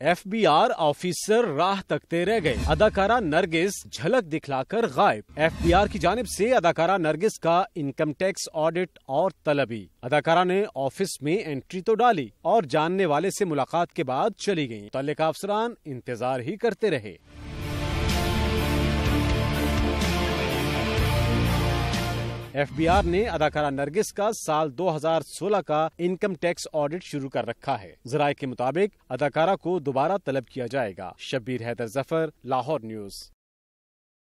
FBR officer राह तकते रह गए। अदाकारा नरगिस झलक दिखलाकर गायब। एफबीआर की जानब से अदाकारा नरगिस का इनकम टैक्स ऑडिट और तलबी। अदाकारा ने ऑफ़िस में एंट्री तो डाली और जानने वाले से मुलाकात के बाद चली गई मुतल अफसरान इंतज़ार ही करते रहे। एफबीआर ने अदाकारा नरगिस का साल 2016 का इनकम टैक्स ऑडिट शुरू कर रखा है। जराये के मुताबिक अदाकारा को दोबारा तलब किया जाएगा। शब्बीर हैदर ज़फ़र, लाहौर न्यूज़।